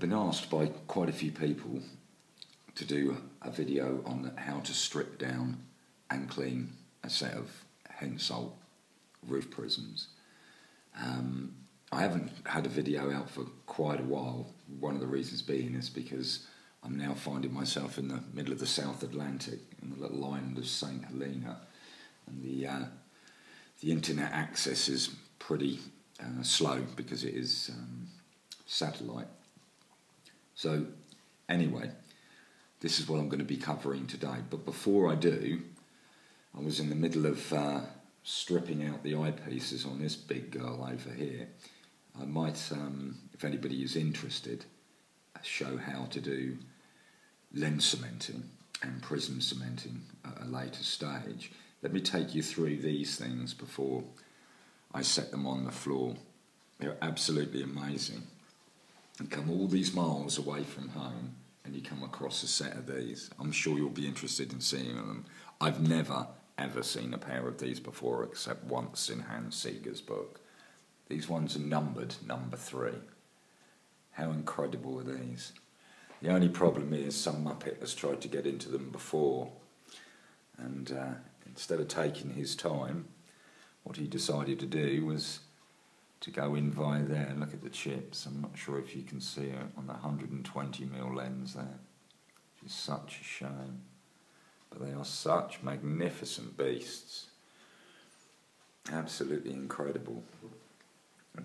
I've been asked by quite a few people to do a video on how to strip down and clean a set of Hensoldt roof prisms. Um, I haven't had a video out for quite a while. One of the reasons being is because I'm now finding myself in the middle of the South Atlantic, in the little island of St Helena, and the uh, the internet access is pretty uh, slow because it is um, satellite. So, anyway, this is what I'm going to be covering today. But before I do, I was in the middle of uh, stripping out the eyepieces on this big girl over here. I might, um, if anybody is interested, show how to do lens cementing and prism cementing at a later stage. Let me take you through these things before I set them on the floor. They're absolutely amazing. You come all these miles away from home and you come across a set of these. I'm sure you'll be interested in seeing them. I've never ever seen a pair of these before except once in Hans Seeger's book. These ones are numbered number three. How incredible are these? The only problem is some muppet has tried to get into them before, and uh, instead of taking his time, what he decided to do was to go in via there and look at the chips. I'm not sure if you can see it on the 120mm lens there, which is such a shame. But they are such magnificent beasts. Absolutely incredible.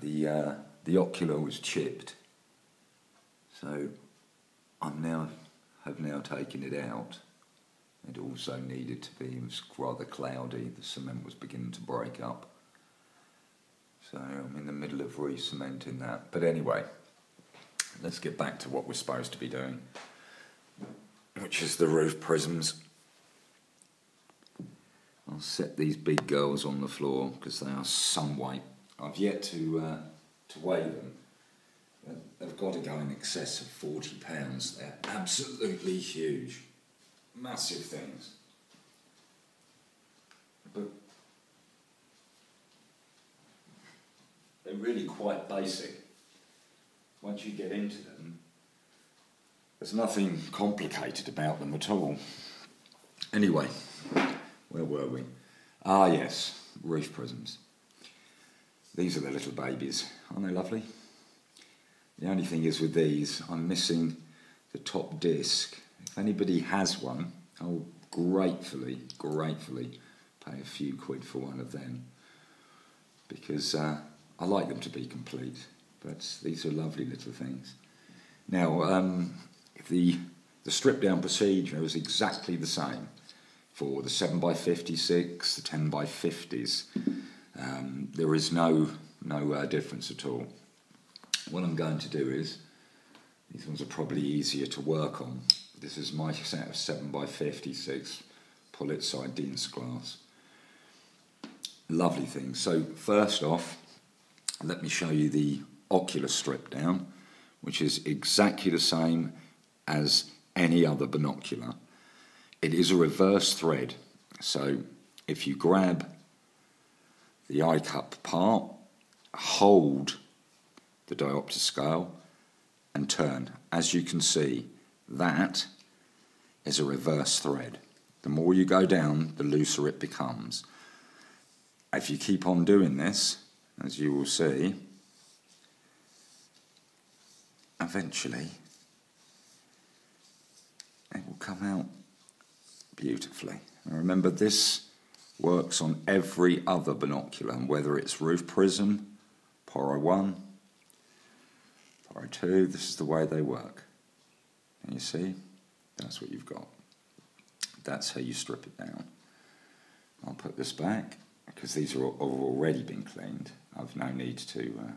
The, uh, the ocular was chipped, so I'm now have now taken it out. It also needed to be, it was rather cloudy, the cement was beginning to break up. So I'm in the middle of re-cementing that. But anyway, let's get back to what we're supposed to be doing, which is the roof prisms. I'll set these big girls on the floor because they are some weight. I've yet to, uh, to weigh them. They've got to go in excess of 40 pounds. They're absolutely huge. Massive things. But they're really quite basic. Once you get into them, there's nothing complicated about them at all. Anyway, where were we? Ah, yes, roof prisms. These are the little babies. Aren't they lovely? The only thing is with these, I'm missing the top disc. If anybody has one, I'll gratefully, gratefully pay a few quid for one of them because uh, I like them to be complete. But these are lovely little things. Now, um, the the strip down procedure is exactly the same for the 7x56, the 10x50s. Um, there is no, no uh, difference at all. What I'm going to do is, these ones are probably easier to work on. This is my set of 7x56 Pulitzer sardines glass. Lovely thing. So first off, let me show you the ocular strip down, which is exactly the same as any other binocular. It is a reverse thread, so if you grab the eye cup part, hold the diopter scale and turn. As you can see, that is a reverse thread. The more you go down, the looser it becomes. If you keep on doing this, as you will see, eventually it will come out beautifully. And remember, this works on every other binocular, whether it's roof prism, Poro 1, Poro 2, this is the way they work. And you see, that's what you've got. That's how you strip it down. I'll put this back because these are have already been cleaned. I've no need to uh,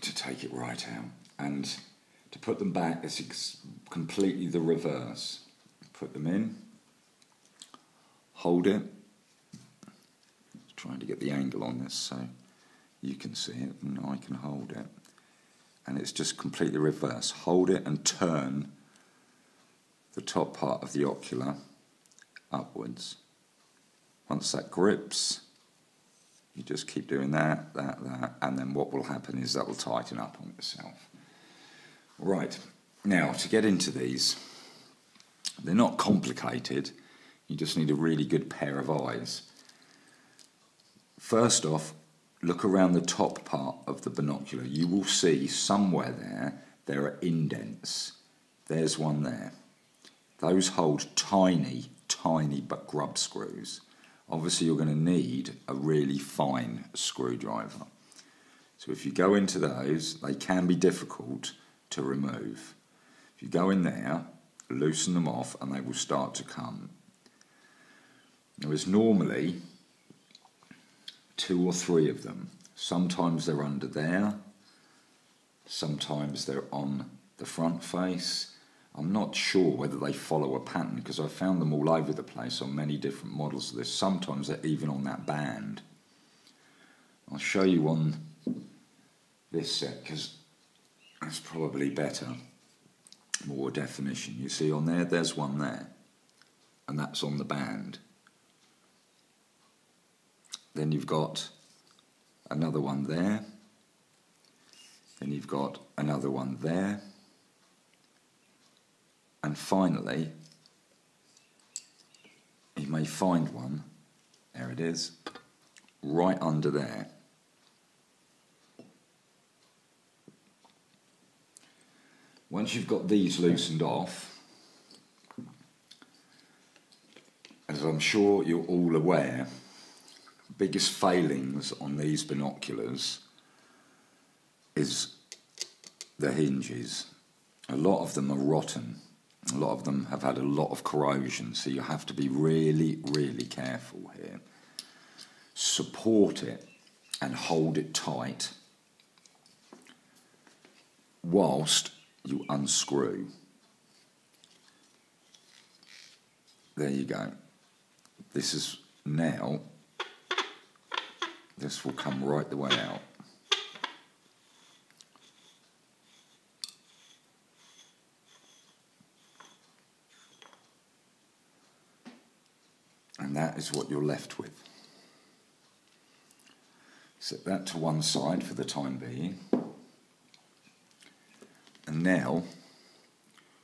to take it right out. And to put them back, it's completely the reverse. Put them in, hold it, trying to get the angle on this so you can see it and I can hold it. And it's just completely reverse. Hold it and turn the top part of the ocular upwards. Once that grips, You just keep doing that, that, that, and then what will happen is that will tighten up on itself. Right, now to get into these, they're not complicated, you just need a really good pair of eyes. First off, look around the top part of the binocular. You will see somewhere there, there are indents. There's one there. Those hold tiny, tiny but grub screws. Obviously you're going to need a really fine screwdriver. So if you go into those, they can be difficult to remove. If you go in there, loosen them off and they will start to come. There is normally two or three of them. Sometimes they're under there, sometimes they're on the front face, I'm not sure whether they follow a pattern because I've found them all over the place on many different models of this. Sometimes they're even on that band. I'll show you on this set because that's probably better, more definition. You see on there, there's one there, and that's on the band. Then you've got another one there. Then you've got another one there. And finally, you may find one, there it is, right under there. Once you've got these loosened off, as I'm sure you're all aware, biggest failings on these binoculars is the hinges. A lot of them are rotten a lot of them have had a lot of corrosion, so you have to be really, really careful here. Support it and hold it tight whilst you unscrew. There you go. This is now, this will come right the way out. And that is what you're left with. Set that to one side for the time being. And now,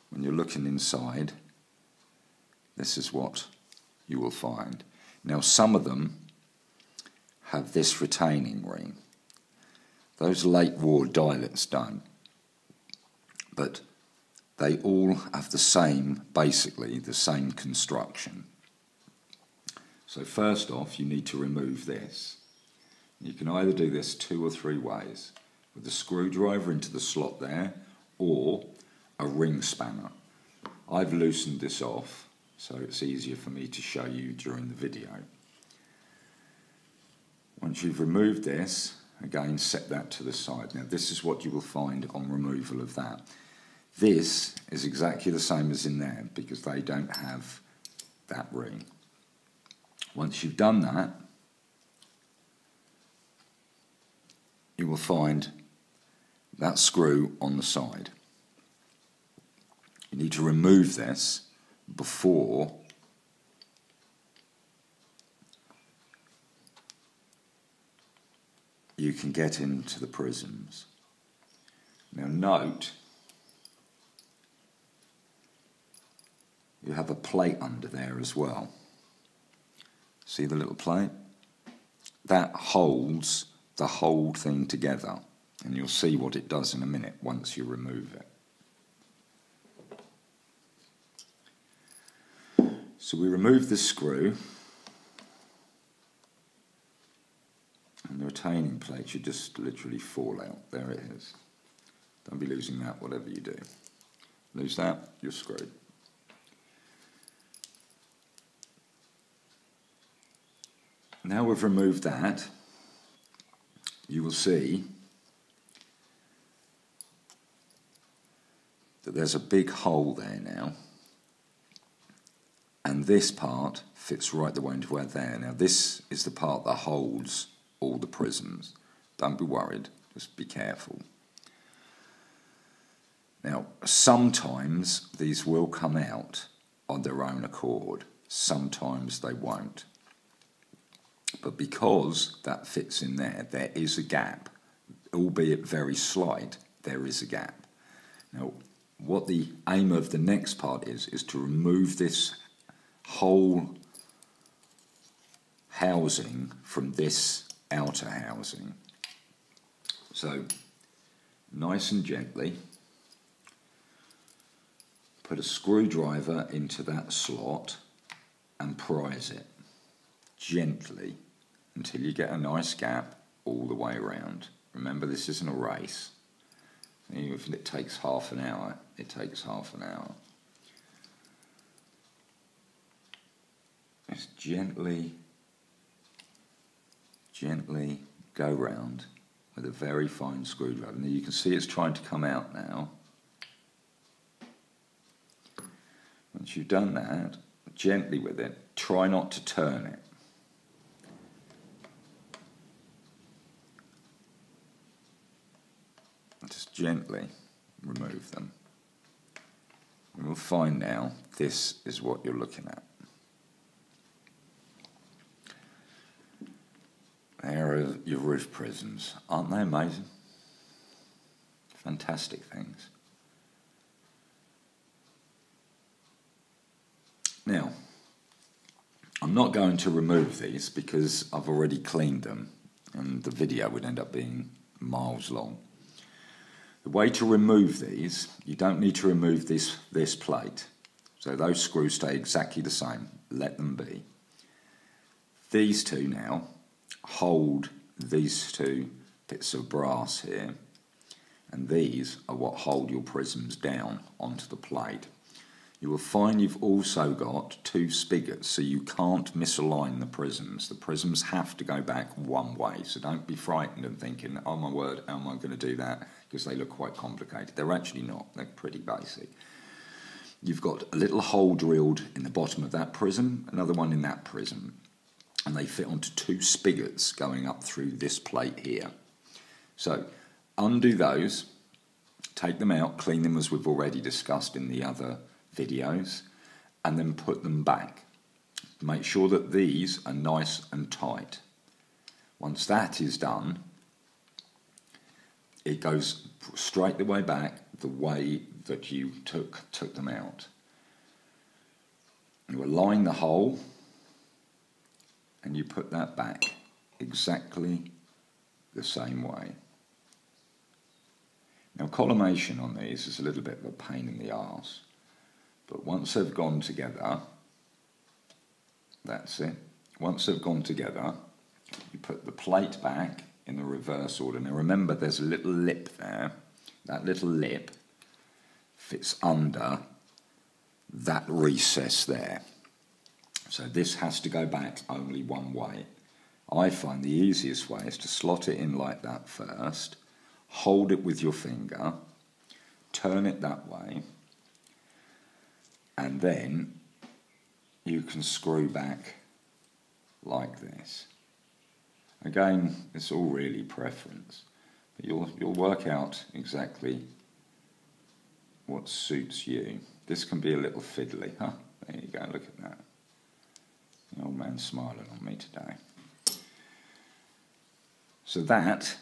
when you're looking inside, this is what you will find. Now, some of them have this retaining ring. Those late war Dialyts don't. But they all have the same, basically, the same construction. So first off, you need to remove this. You can either do this two or three ways, with a screwdriver into the slot there, or a ring spanner. I've loosened this off, so it's easier for me to show you during the video. Once you've removed this, again set that to the side. Now this is what you will find on removal of that. This is exactly the same as in there because they don't have that ring. Once you've done that, you will find that screw on the side. You need to remove this before you can get into the prisms. Now note, you have a plate under there as well. See the little plate? That holds the whole thing together. And you'll see what it does in a minute once you remove it. So we remove the screw. And the retaining plate should just literally fall out. There it is. Don't be losing that whatever you do. Lose that, you're screwed. Now we've removed that, you will see that there's a big hole there now. And this part fits right the way into where there. Now this is the part that holds all the prisms. Don't be worried, just be careful. Now, sometimes these will come out on their own accord, sometimes they won't. But because that fits in there, there is a gap, albeit very slight, there is a gap. Now, what the aim of the next part is, is to remove this whole housing from this outer housing. So, nice and gently, put a screwdriver into that slot and prise it gently until you get a nice gap all the way around. Remember, this isn't a race. Even if it takes half an hour, it takes half an hour. Just gently, gently go round with a very fine screwdriver. Now you can see it's trying to come out now. Once you've done that, gently with it, try not to turn it. Just gently remove them. And we'll find now this is what you're looking at. There are your roof prisms. Aren't they amazing? Fantastic things. Now, I'm not going to remove these because I've already cleaned them and the video would end up being miles long. The way to remove these, you don't need to remove this, this plate. So those screws stay exactly the same. Let them be. These two now hold these two bits of brass here and these are what hold your prisms down onto the plate. You will find you've also got two spigots, so you can't misalign the prisms. The prisms have to go back one way, so don't be frightened and thinking, oh my word, how am I going to do that? Because they look quite complicated. They're actually not, they're pretty basic. You've got a little hole drilled in the bottom of that prism, another one in that prism, and they fit onto two spigots going up through this plate here. So undo those, take them out, clean them as we've already discussed in the other videos and then put them back. Make sure that these are nice and tight. Once that is done, it goes straight the way back the way that you took, took them out. You align the hole and you put that back exactly the same way. Now collimation on these is a little bit of a pain in the arse. But once they've gone together, that's it. Once they've gone together, you put the plate back in the reverse order. Now remember there's a little lip there. That little lip fits under that recess there. So this has to go back only one way. I find the easiest way is to slot it in like that first, hold it with your finger, turn it that way, and then you can screw back like this. Again, it's all really preference, but you'll, you'll work out exactly what suits you. This can be a little fiddly, huh? There you go, look at that. The old man smiling on me today. So that